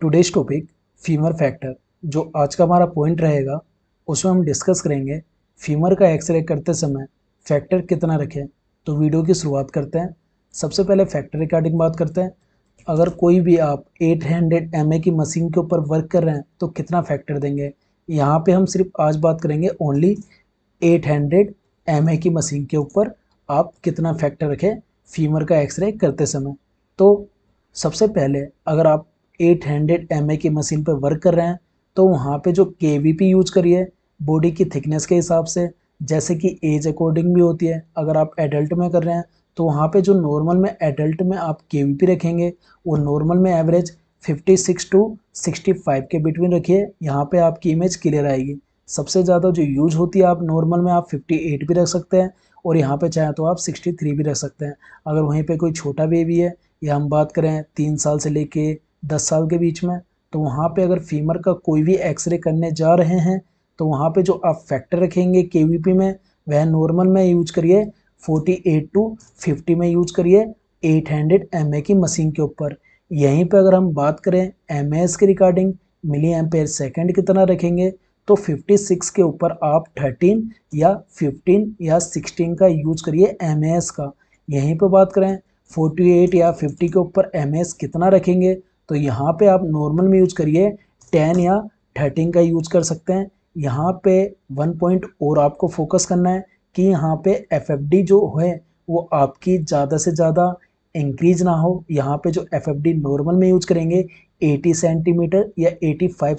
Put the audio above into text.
Today's topic femur factor जो आज का हमारा पॉइंट रहेगा, उसमें हम डिस्कस करेंगे फीमर का एक्सरे करते समय फैक्टर कितना रखें। तो वीडियो की शुरुआत करते हैं। सबसे पहले फैक्टर रिकॉर्डिंग बात करते हैं। अगर कोई भी आप 800 हंड्रेड की मशीन के ऊपर वर्क कर रहे हैं तो कितना फैक्टर देंगे? यहाँ पे हम सिर्फ़ आज बात करेंगे ओनली 800 हंड्रेड की मशीन के ऊपर आप कितना फैक्टर रखें फीमर का एक्सरे करते समय। तो सबसे पहले अगर आप 800 हंड्रेड एम की मशीन पर वर्क कर रहे हैं तो वहाँ पे जो के यूज़ करिए बॉडी की थिकनेस के हिसाब से, जैसे कि एज अकॉर्डिंग भी होती है, अगर आप एडल्ट में कर रहे हैं तो वहाँ पे जो नॉर्मल में एडल्ट में आप के रखेंगे, वो नॉर्मल में एवरेज 56 टू 65 के बिटवीन रखिए, यहाँ पे आपकी इमेज क्लियर आएगी। सबसे ज़्यादा जो यूज़ होती है, आप नॉर्मल में आप 58 भी रख सकते हैं, और यहाँ पे चाहे तो आप 63 भी रख सकते हैं। अगर वहीं पे कोई छोटा बेबी है, या हम बात करें तीन साल से लेके दस साल के बीच में तो वहाँ पे अगर फीमर का कोई भी एक्सरे करने जा रहे हैं तो वहाँ पे जो आप फैक्टर रखेंगे के में, वह नॉर्मल में यूज़ करिए 48 टू 50 में यूज़ करिए 800 हंड्रेड की मशीन के ऊपर। यहीं पे अगर हम बात करें एम के रिगार्डिंग मिली एम्पेयर सेकेंड कितना रखेंगे तो 56 के ऊपर आप 13 या 15 या 16 का यूज़ करिए एम का। यहीं पे बात करें 48 या 50 के ऊपर एम कितना रखेंगे तो यहाँ पे आप नॉर्मल में यूज़ करिए टेन या 13 का यूज़ कर सकते हैं। यहाँ पे वन पॉइंट और आपको फोकस करना है कि यहाँ पे एफएफडी जो है, वो आपकी ज़्यादा से ज़्यादा इंक्रीज ना हो। यहाँ पे जो एफएफडी नॉर्मल में यूज़ करेंगे 80 सेंटीमीटर या 85 सेंटीमीटर